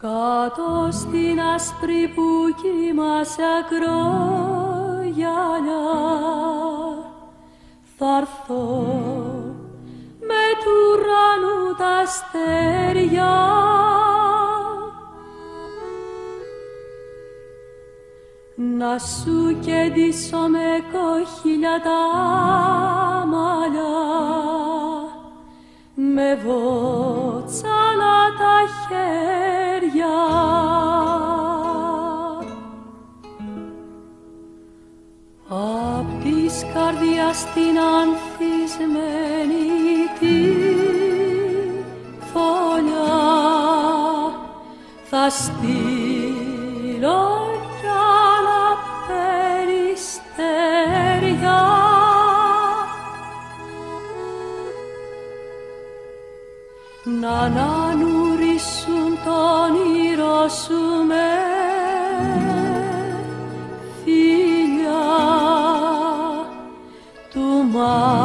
Κάτω στην άσπρη που κοιμάσαι ακρογιαλιά θα έρθω με του ουρανού τα αστέρια. Να σου κεντήσω με κοχύλια τα μαλλιά. Με βότσαλα τα χέρια Απ' της καρδιάς την ανθισμένη τη φωλιά θα στείλω κι άλλα περιστέρια. Να ανανουρίσουν το όνειρο σου με moi.